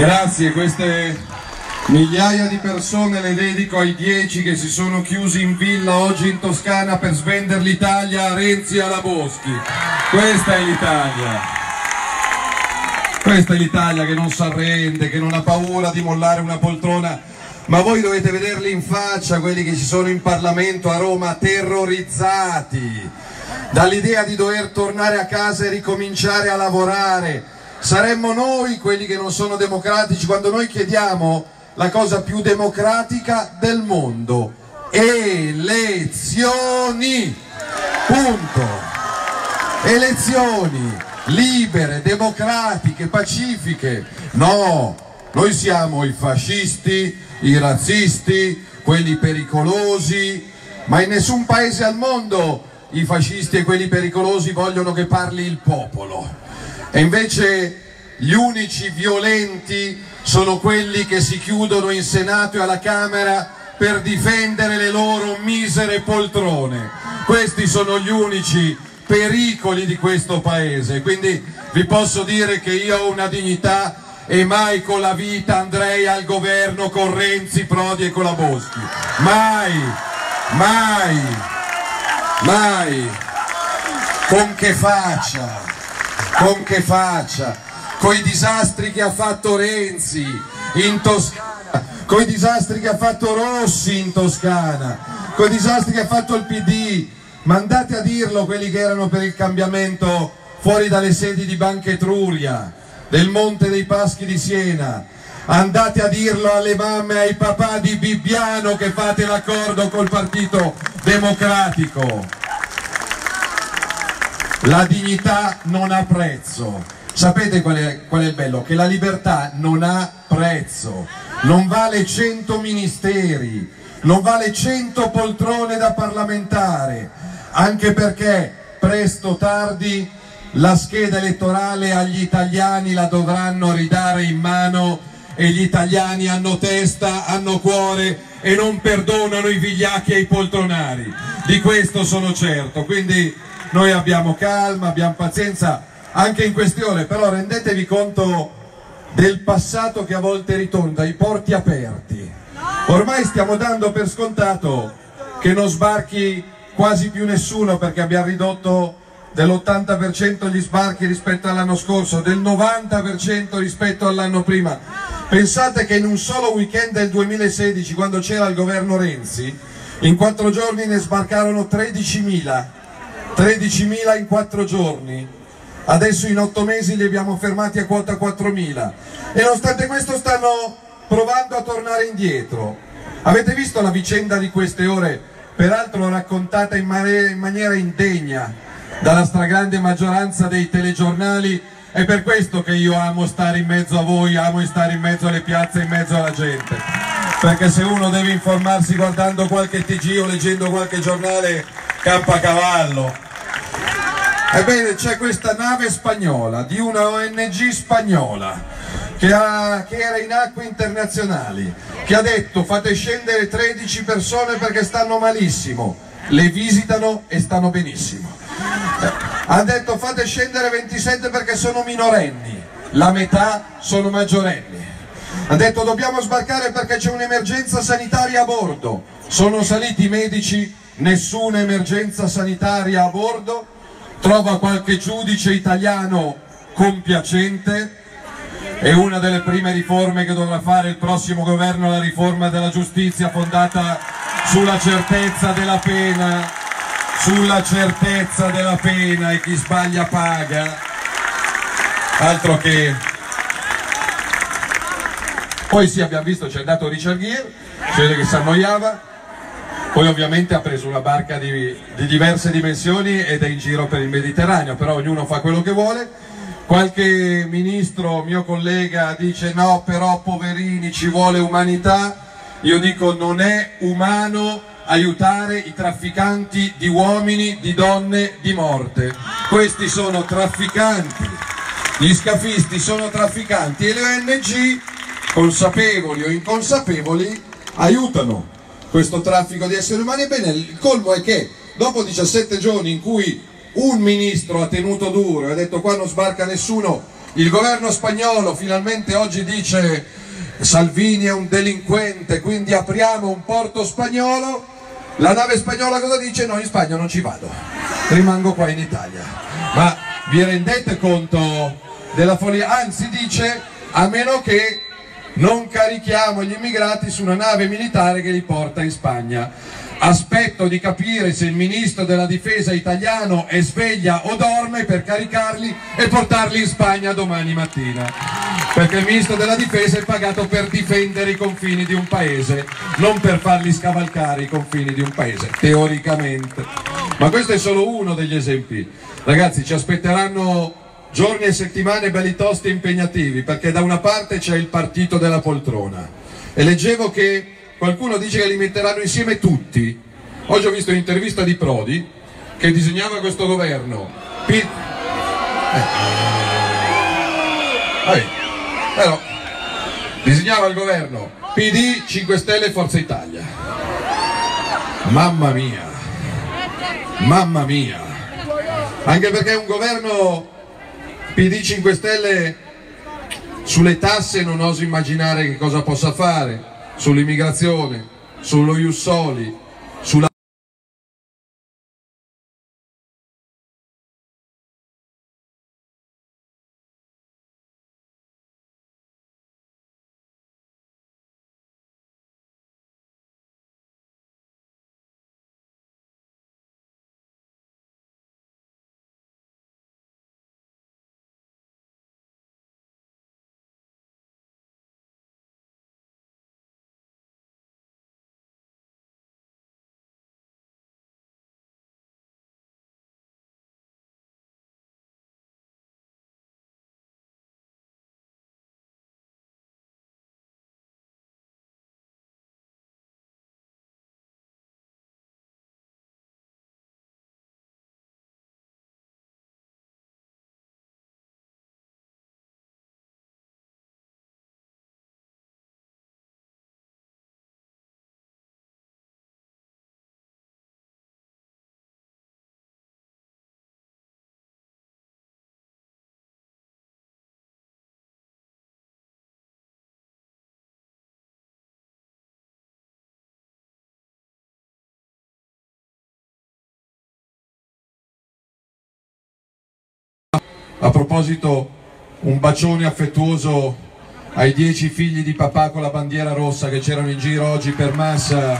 Grazie, queste migliaia di persone le dedico ai dieci che si sono chiusi in villa oggi in Toscana per svendere l'Italia a Renzi e alla Boschi. Questa è l'Italia. Questa è l'Italia che non si arrende, che non ha paura di mollare una poltrona. Ma voi dovete vederli in faccia, quelli che ci sono in Parlamento a Roma, terrorizzati dall'idea di dover tornare a casa e ricominciare a lavorare saremmo noi quelli che non sono democratici quando noi chiediamo la cosa più democratica del mondo, elezioni, punto, elezioni libere, democratiche, pacifiche, no, noi siamo i fascisti, i razzisti, quelli pericolosi, ma in nessun paese al mondo i fascisti e quelli pericolosi vogliono che parli il popolo e invece gli unici violenti sono quelli che si chiudono in Senato e alla Camera per difendere le loro misere poltrone. Questi sono gli unici pericoli di questo paese, quindi vi posso dire che io ho una dignità e mai con la vita andrei al governo con Renzi, Prodi e con la Boschi. Mai, mai, mai. Con che faccia? Con che faccia, con i disastri che ha fatto Renzi in Toscana, con i disastri che ha fatto Rossi in Toscana, con i disastri che ha fatto il PD, mandate a dirlo quelli che erano per il cambiamento fuori dalle sedi di Banca Etruria, del Monte dei Paschi di Siena, andate a dirlo alle mamme e ai papà di Bibbiano che fate l'accordo col Partito Democratico. La dignità non ha prezzo. Sapete qual è, qual è, il bello? Che la libertà non ha prezzo, non vale 100 ministeri, non vale 100 poltrone da parlamentare, anche perché presto o tardi la scheda elettorale agli italiani la dovranno ridare in mano e gli italiani hanno testa, hanno cuore e non perdonano i vigliacchi e i poltronari. Di questo sono certo. Quindi noi abbiamo calma, abbiamo pazienza anche in queste ore, però rendetevi conto del passato che a volte ritorna, i porti aperti. Ormai stiamo dando per scontato che non sbarchi quasi più nessuno perché abbiamo ridotto dell'80% gli sbarchi rispetto all'anno scorso, del 90% rispetto all'anno prima. Pensate che in un solo weekend del 2016, quando c'era il governo Renzi, in quattro giorni ne sbarcarono 13.000 13.000 in 4 giorni, adesso in 8 mesi li abbiamo fermati a quota 4.000 e nonostante questo stanno provando a tornare indietro. Avete visto la vicenda di queste ore, peraltro raccontata in, in maniera indegna dalla stragrande maggioranza dei telegiornali è per questo che io amo stare in mezzo a voi, amo stare in mezzo alle piazze, in mezzo alla gente. Perché se uno deve informarsi guardando qualche TG o leggendo qualche giornale cavallo. Ebbene c'è questa nave spagnola di una ONG spagnola che, ha, che, era in acque internazionali che ha detto fate scendere 13 persone perché stanno malissimo. Le visitano e stanno benissimo. Ha detto fate scendere 27 perché sono minorenni. La metà sono maggiorenni. Ha detto dobbiamo sbarcare perché c'è un'emergenza sanitaria a bordo. Sono saliti i medici nessuna emergenza sanitaria a bordo, trova qualche giudice italiano compiacente. E una delle prime riforme che dovrà fare il prossimo governo è la riforma della giustizia fondata sulla certezza della pena, sulla certezza della pena e chi sbaglia paga, altro che... Poi sì, abbiamo visto, c'è andato Richard Gere, si vede che si annoiava, poi ovviamente ha preso una barca di, di, diverse dimensioni ed è in giro per il Mediterraneo, però ognuno fa quello che vuole. Qualche ministro, mio collega, dice no, però poverini ci vuole umanità. Io dico non è umano aiutare i trafficanti di uomini, di donne, di morte. Questi sono trafficanti, gli scafisti sono trafficanti e le ONG, consapevoli o inconsapevoli, aiutano questo traffico di esseri umani. Ebbene, il colmo è che dopo 17 giorni in cui un ministro ha tenuto duro e ha detto qua non sbarca nessuno il governo spagnolo finalmente oggi dice Salvini è un delinquente, quindi apriamo un porto spagnolo, la nave spagnola cosa dice? No, in Spagna non ci vado, rimango qua in Italia. Ma vi rendete conto della follia? Anzi dice a meno che non carichiamo gli immigrati su una nave militare che li porta in Spagna. Aspetto di capire se il ministro della difesa italiano è sveglia o dorme per caricarli e portarli in Spagna domani mattina. Perché il ministro della difesa è pagato per difendere i confini di un paese, non per farli scavalcare i confini di un paese, teoricamente. Ma questo è solo uno degli esempi. Ragazzi, ci aspetteranno giorni e settimane belli tosti e impegnativi perché da una parte c'è il partito della poltrona. E leggevo che qualcuno dice che li metteranno insieme tutti. Oggi ho visto un'intervista di Prodi che disegnava questo governo. P... eh. Vabbè. Però, disegnava il governo. PD, 5 Stelle e Forza Italia. Mamma mia. Mamma mia. Anche perché è un governo PD 5 Stelle sulle tasse non oso immaginare che cosa possa fare, sull'immigrazione, sullo Jussoli, sulla A proposito, un bacione affettuoso ai dieci figli di papà con la bandiera rossa che c'erano in giro oggi per massa.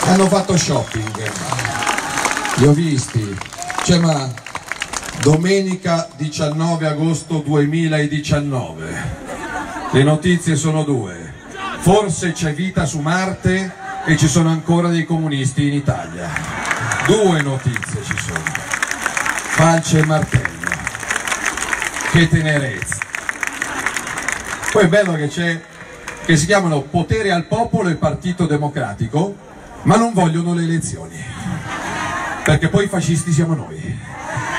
Hanno fatto shopping, li ho visti. Cioè, ma domenica 19 agosto 2019, le notizie sono due. Forse c'è vita su Marte e ci sono ancora dei comunisti in Italia due notizie falce e martello. Che tenerezza. Poi è bello che c'è che si chiamano potere al popolo e partito democratico ma non vogliono le elezioni. Perché poi i fascisti siamo noi.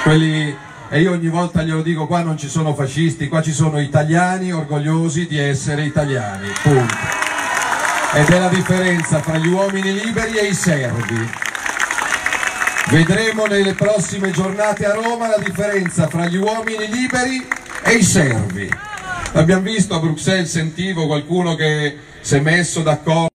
Quelli e io ogni volta glielo dico qua non ci sono fascisti qua ci sono italiani orgogliosi di essere italiani punto. Ed è la differenza fra gli uomini liberi e i servi Vedremo nelle prossime giornate a Roma la differenza fra gli uomini liberi e i servi. Abbiamo visto a Bruxelles, sentivo qualcuno che si è messo d'accordo.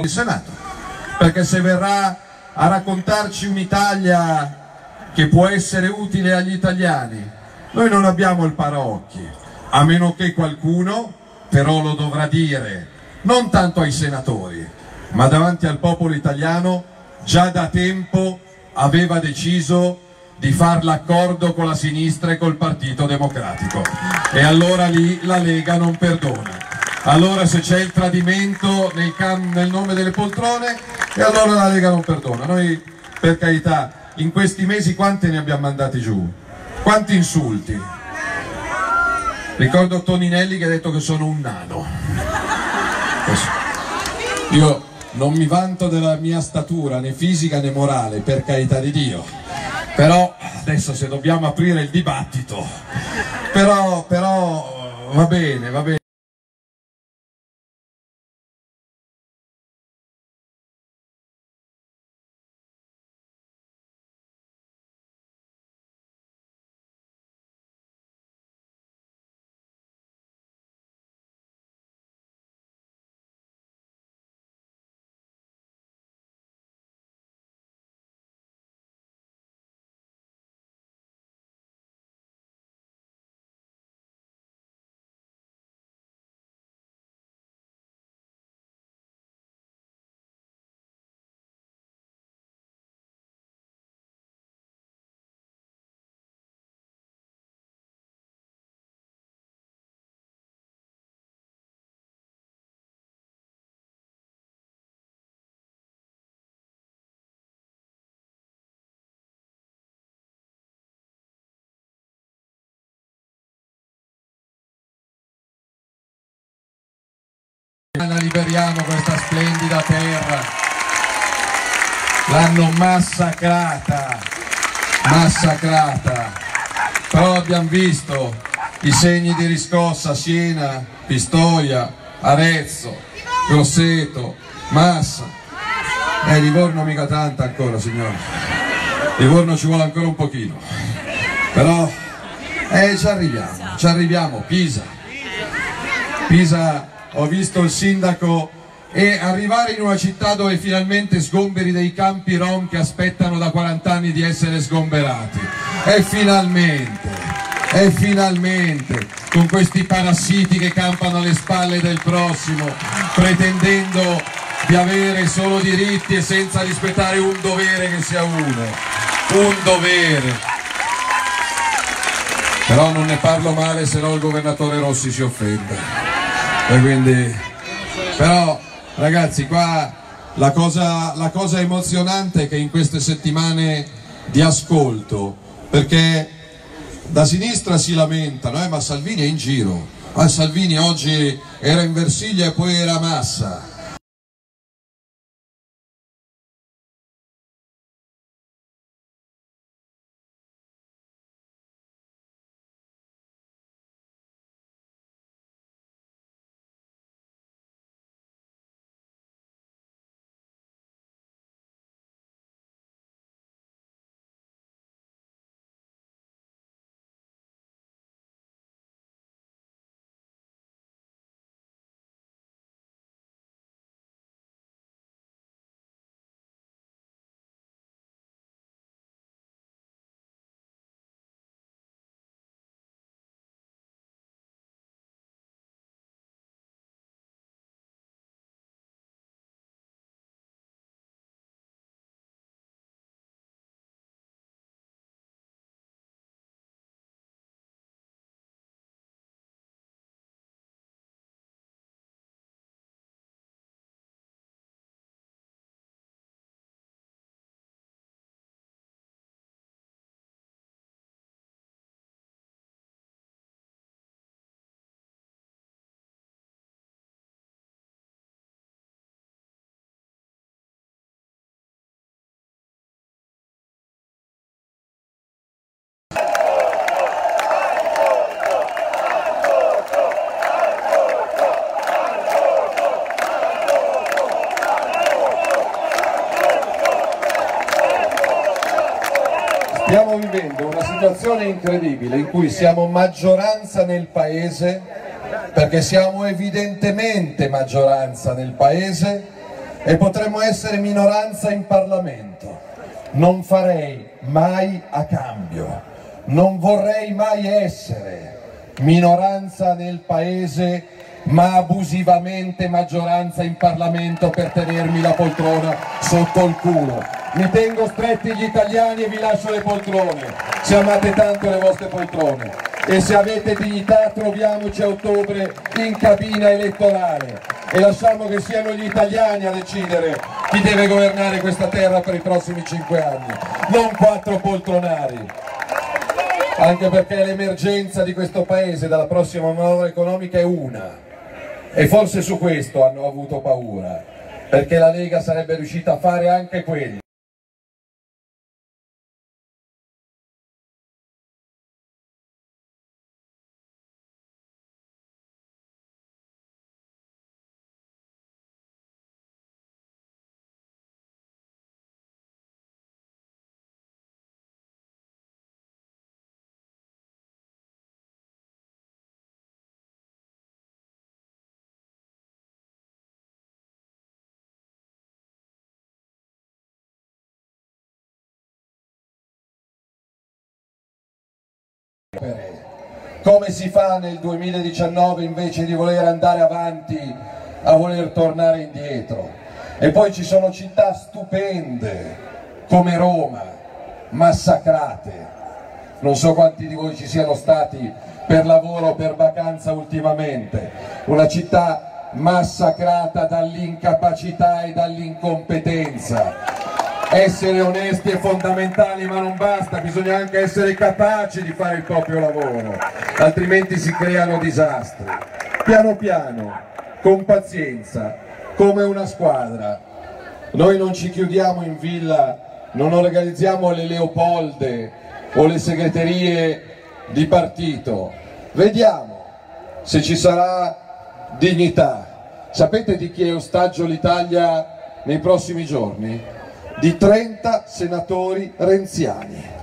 In Senato, perché se verrà a raccontarci un'Italia che può essere utile agli italiani, noi non abbiamo il paraocchi, a meno che qualcuno però lo dovrà dire, non tanto ai senatori, ma davanti al popolo italiano già da tempo aveva deciso di fare l'accordo con la sinistra e col Partito Democratico e allora lì la Lega non perdona. Allora se c'è il tradimento nel, nel, nome delle poltrone e allora la Lega non perdona. Noi per carità in questi mesi quanti ne abbiamo mandati giù? Quanti insulti? Ricordo Toninelli che ha detto che sono un nano. Io non mi vanto della mia statura né fisica né morale, per carità di Dio. Però adesso se dobbiamo aprire il dibattito, però, però va bene, va bene. Liberiamo questa splendida terra. L'hanno massacrata massacrata. Però abbiamo visto i segni di riscossa a Siena, Pistoia, Arezzo, Grosseto, Massa. Eh Livorno mica tanta ancora signore Livorno ci vuole ancora un pochino. Però eh ci arriviamo ci arriviamo. Pisa. Pisa ho visto il sindaco e arrivare in una città dove finalmente sgomberi dei campi rom che aspettano da 40 anni di essere sgomberati. E finalmente e finalmente con questi parassiti che campano alle spalle del prossimo pretendendo di avere solo diritti e senza rispettare un dovere che sia uno. Un dovere. Però non ne parlo male se no il governatore Rossi si offende e quindi però ragazzi qua la cosa, la cosa emozionante è che in queste settimane di ascolto perché da sinistra si lamentano eh, ma Salvini è in giro. Ah, Salvini oggi era in Versilia e poi era Massa Vivendo una situazione incredibile in cui siamo maggioranza nel paese, perché siamo evidentemente maggioranza nel paese, e potremmo essere minoranza in Parlamento. Non farei mai a cambio, non vorrei mai essere minoranza nel paese ma abusivamente maggioranza in Parlamento per tenermi la poltrona sotto il culo. Mi tengo stretti gli italiani e vi lascio le poltrone, se amate tanto le vostre poltrone. E se avete dignità troviamoci a ottobre in cabina elettorale. E lasciamo che siano gli italiani a decidere chi deve governare questa terra per i prossimi cinque anni, non quattro poltronari. Anche perché l'emergenza di questo paese dalla prossima manovra economica è una. E forse su questo hanno avuto paura, perché la Lega sarebbe riuscita a fare anche quello. Come si fa nel 2019 invece di voler andare avanti a voler tornare indietro? E poi ci sono città stupende come Roma massacrate. Non so quanti di voi ci siano stati per lavoro o per vacanza ultimamente. Una città massacrata dall'incapacità e dall'incompetenza essere onesti è fondamentale ma non basta, bisogna anche essere capaci di fare il proprio lavoro, altrimenti si creano disastri. Piano piano, con pazienza, come una squadra. Noi non ci chiudiamo in villa, non organizziamo le Leopolde o le segreterie di partito. Vediamo se ci sarà dignità. Sapete di chi è ostaggio l'Italia nei prossimi giorni? Di 30 senatori renziani.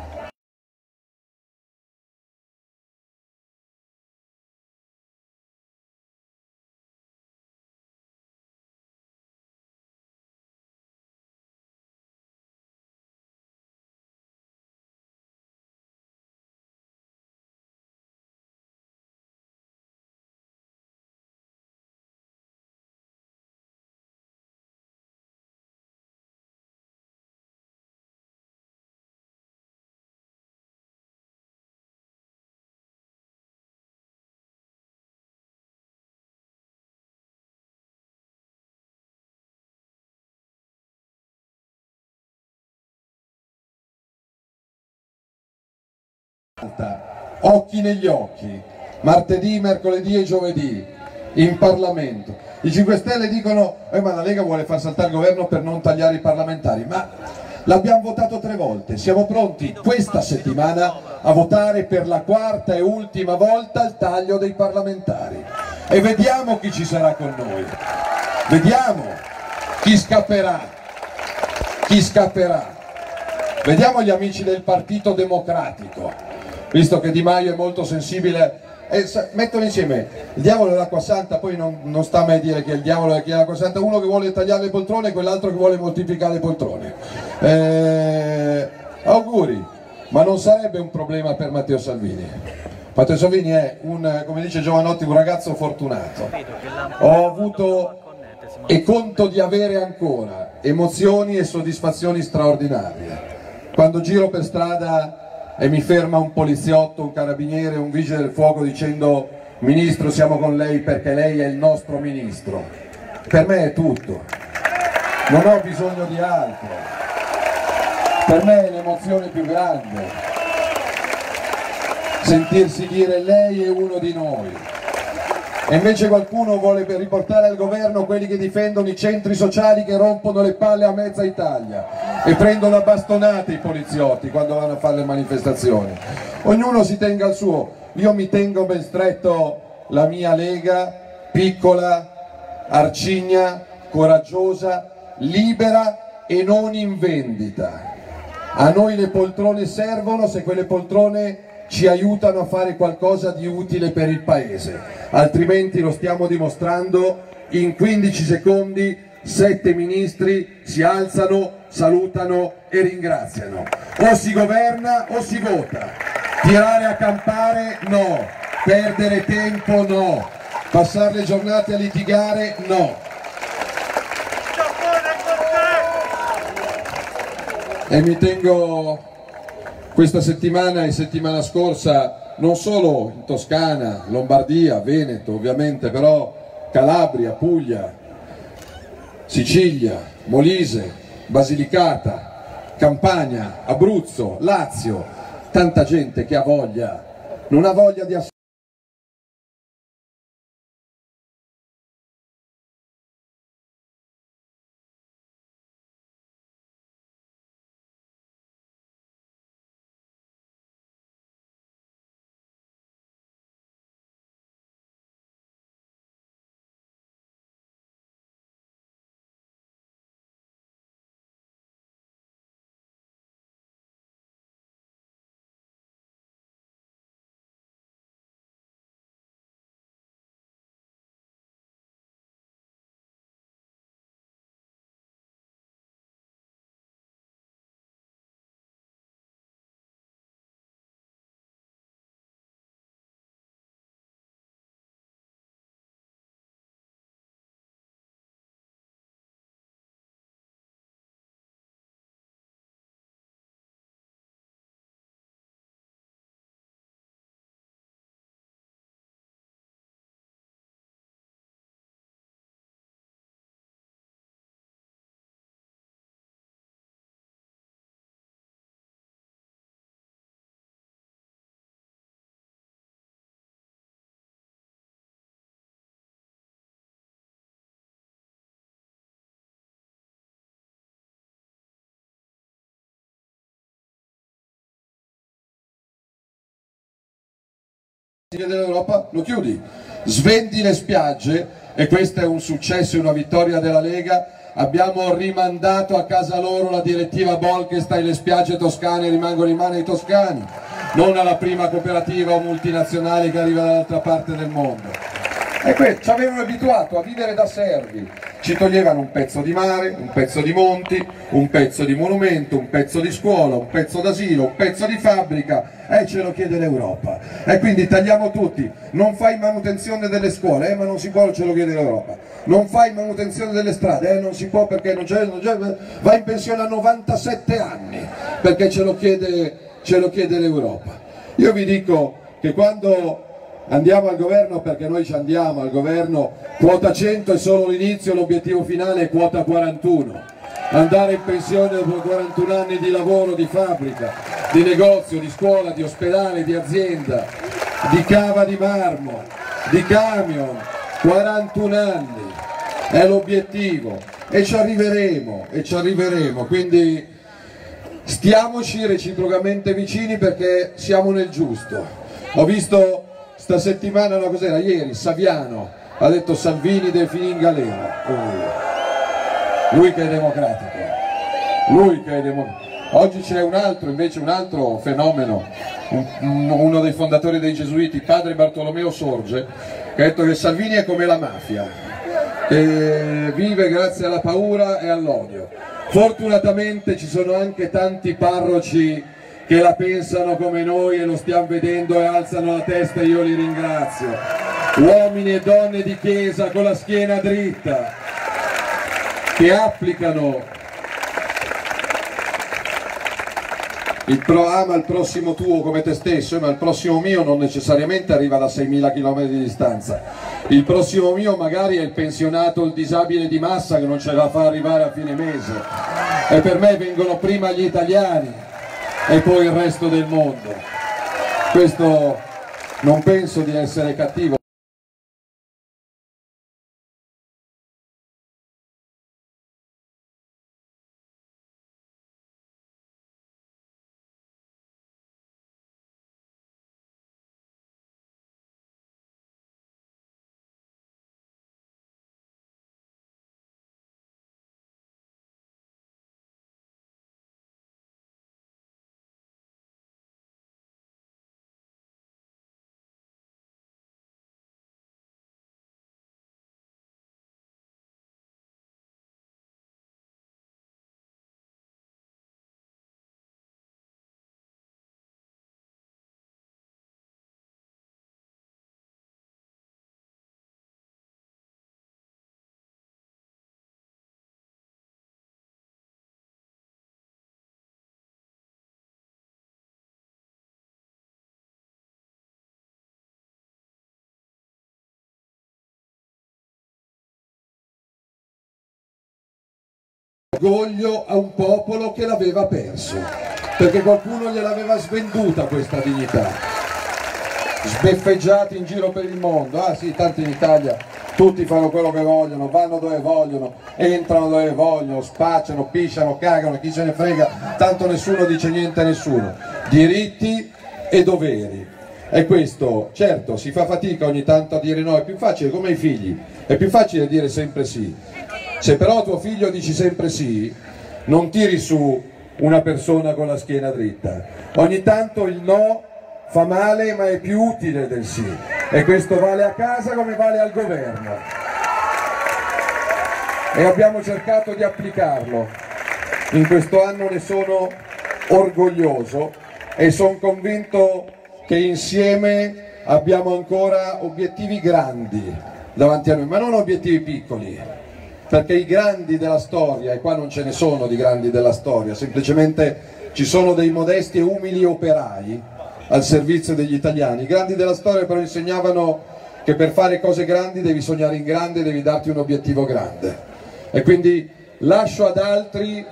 Occhi negli occhi, martedì, mercoledì e giovedì, in Parlamento. I 5 Stelle dicono, eh, ma la Lega vuole far saltare il governo per non tagliare i parlamentari, ma l'abbiamo votato tre volte, siamo pronti questa settimana a votare per la quarta e ultima volta il taglio dei parlamentari. E vediamo chi ci sarà con noi, vediamo chi scapperà, chi scapperà. Vediamo gli amici del Partito Democratico, visto che Di Maio è molto sensibile e mettono insieme il diavolo e l'acqua santa, poi non, non, sta mai a dire che il diavolo è l'acqua santa, uno che vuole tagliare le poltrone e quell'altro che vuole moltiplicare le poltrone. Eh, auguri, ma non sarebbe un problema per Matteo Salvini. Matteo Salvini è, un, come dice Giovanotti, un ragazzo fortunato. Ho avuto e conto di avere ancora emozioni e soddisfazioni straordinarie. Quando giro per strada e mi ferma un poliziotto, un carabiniere, un vigile del fuoco dicendo Ministro siamo con lei perché lei è il nostro Ministro. Per me è tutto, non ho bisogno di altro. Per me è l'emozione più grande sentirsi dire lei è uno di noi e invece qualcuno vuole riportare al governo quelli che difendono i centri sociali che rompono le palle a mezza Italia e prendono a bastonate i poliziotti quando vanno a fare le manifestazioni. Ognuno si tenga il suo, io mi tengo ben stretto la mia Lega, piccola, arcigna, coraggiosa, libera e non in vendita. A noi le poltrone servono se quelle poltrone ci aiutano a fare qualcosa di utile per il Paese, altrimenti lo stiamo dimostrando in 15 secondi sette ministri si alzano, salutano e ringraziano. O si governa o si vota. Tirare a campare no, perdere tempo no, passare le giornate a litigare no. E mi tengo questa settimana e settimana scorsa non solo in Toscana, Lombardia, Veneto ovviamente, però Calabria, Puglia, Sicilia, Molise, Basilicata, Campania, Abruzzo, Lazio, tanta gente che ha voglia, non ha voglia di assolutamente dell'Europa lo chiudi, svendi le spiagge e questo è un successo e una vittoria della Lega, abbiamo rimandato a casa loro la direttiva Bolkestein, le spiagge toscane rimangono in mano ai toscani, non alla prima cooperativa o multinazionale che arriva dall'altra parte del mondo. E poi ci avevano abituato a vivere da servi, ci toglievano un pezzo di mare, un pezzo di monti, un pezzo di monumento, un pezzo di scuola, un pezzo d'asilo, un pezzo di fabbrica e ce lo chiede l'Europa. E quindi tagliamo tutti, non fai manutenzione delle scuole, eh, ma non si può, ce lo chiede l'Europa. Non fai manutenzione delle strade, eh, non si può perché non c'è, vai in pensione a 97 anni, perché ce lo chiede, ce lo chiede l'Europa. Io vi dico che quando andiamo al governo perché noi ci andiamo al governo, quota 100 è solo l'inizio, l'obiettivo finale è quota 41 andare in pensione dopo 41 anni di lavoro, di fabbrica, di negozio, di scuola, di ospedale, di azienda, di cava di marmo, di camion, 41 anni. È l'obiettivo. E ci arriveremo, e ci arriveremo, quindi stiamoci reciprocamente vicini perché siamo nel giusto. Ho visto sta settimana, no cos'era, ieri, Saviano ha detto Salvini deve finire in galera. Oh. Lui che è democratico, lui che è democratico. Oggi c'è un altro, invece un altro fenomeno, un, uno dei fondatori dei Gesuiti, padre Bartolomeo Sorge, che ha detto che Salvini è come la mafia, che vive grazie alla paura e all'odio. Fortunatamente ci sono anche tanti parroci che la pensano come noi e lo stiamo vedendo e alzano la testa e io li ringrazio. Uomini e donne di chiesa con la schiena dritta che applicano il pro ama il prossimo tuo come te stesso, ma il prossimo mio non necessariamente arriva da 6.000 km di distanza. Il prossimo mio magari è il pensionato, il disabile di massa che non ce la fa arrivare a fine mese. E per me vengono prima gli italiani, e poi il resto del mondo. Questo non penso di essere cattivo. Orgoglio a un popolo che l'aveva perso, perché qualcuno gliel'aveva svenduta questa dignità. Sbeffeggiati in giro per il mondo, ah sì, tanti in Italia tutti fanno quello che vogliono, vanno dove vogliono, entrano dove vogliono, spacciano, pisciano, cagano, chi se ne frega, tanto nessuno dice niente a nessuno. Diritti e doveri. E questo, certo, si fa fatica ogni tanto a dire no, è più facile come i figli, è più facile dire sempre sì. Se però tuo figlio dici sempre sì, non tiri su una persona con la schiena dritta. Ogni tanto il no fa male ma è più utile del sì. E questo vale a casa come vale al governo. E abbiamo cercato di applicarlo. In questo anno ne sono orgoglioso e sono convinto che insieme abbiamo ancora obiettivi grandi davanti a noi ma non obiettivi piccoli perché i grandi della storia e qua non ce ne sono di grandi della storia semplicemente ci sono dei modesti e umili operai al servizio degli italiani. I grandi della storia però insegnavano che per fare cose grandi devi sognare in grande, devi darti un obiettivo grande. E quindi lascio ad altri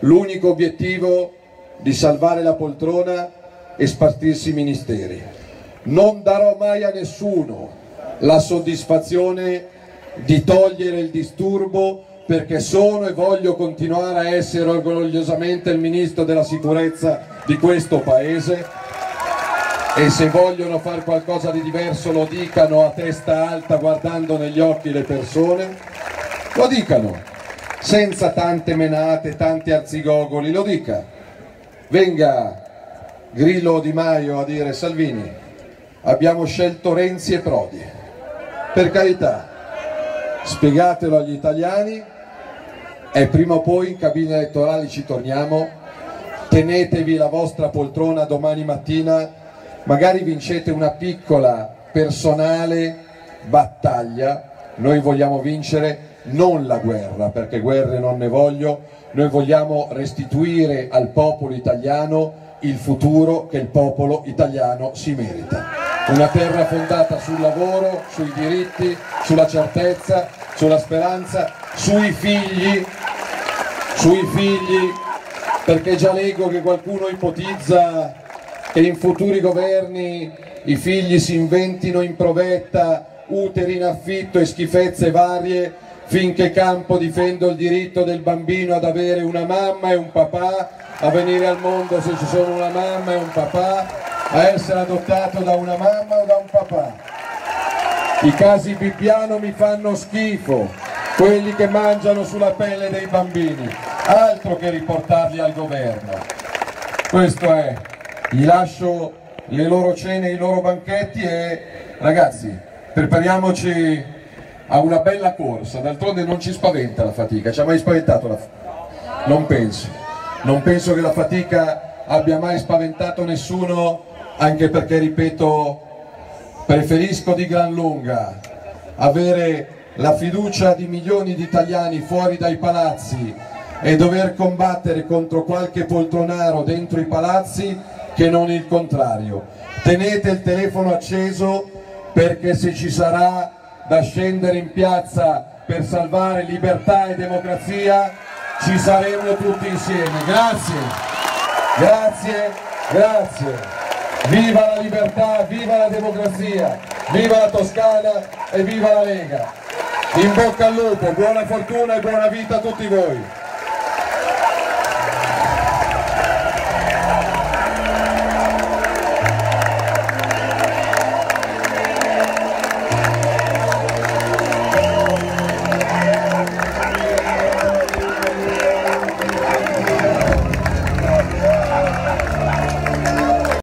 l'unico obiettivo di salvare la poltrona e spartirsi i ministeri. Non darò mai a nessuno la soddisfazione di togliere il disturbo perché sono e voglio continuare a essere orgogliosamente il ministro della sicurezza di questo paese. E se vogliono fare qualcosa di diverso lo dicano a testa alta guardando negli occhi le persone, lo dicano, senza tante menate, tanti arzigogoli, lo dica. Venga Grillo Di Maio a dire Salvini, abbiamo scelto Renzi e Prodi, per carità, spiegatelo agli italiani e prima o poi in cabine elettorali ci torniamo, tenetevi la vostra poltrona domani mattina. Magari vincete una piccola personale battaglia, noi vogliamo vincere non la guerra, perché guerre non ne voglio, noi vogliamo restituire al popolo italiano il futuro che il popolo italiano si merita. Una terra fondata sul lavoro, sui diritti, sulla certezza, sulla speranza, sui figli, sui figli, perché già leggo che qualcuno ipotizza che in futuri governi i figli si inventino in provetta uteri in affitto e schifezze varie finché Campo difendo il diritto del bambino ad avere una mamma e un papà, a venire al mondo se ci sono una mamma e un papà, a essere adottato da una mamma o da un papà. I casi Bibbiano mi fanno schifo, quelli che mangiano sulla pelle dei bambini, altro che riportarli al governo. Questo è gli lascio le loro cene, i loro banchetti e ragazzi prepariamoci a una bella corsa, d'altronde non ci spaventa la fatica, ci ha mai spaventato la fatica? Non penso, non penso che la fatica abbia mai spaventato nessuno, anche perché ripeto, preferisco di gran lunga avere la fiducia di milioni di italiani fuori dai palazzi e dover combattere contro qualche poltronaro dentro i palazzi che non il contrario. Tenete il telefono acceso perché se ci sarà da scendere in piazza per salvare libertà e democrazia ci saremo tutti insieme. Grazie, grazie, grazie. Viva la libertà, viva la democrazia, viva la Toscana e viva la Lega. In bocca al lupo, buona fortuna e buona vita a tutti voi.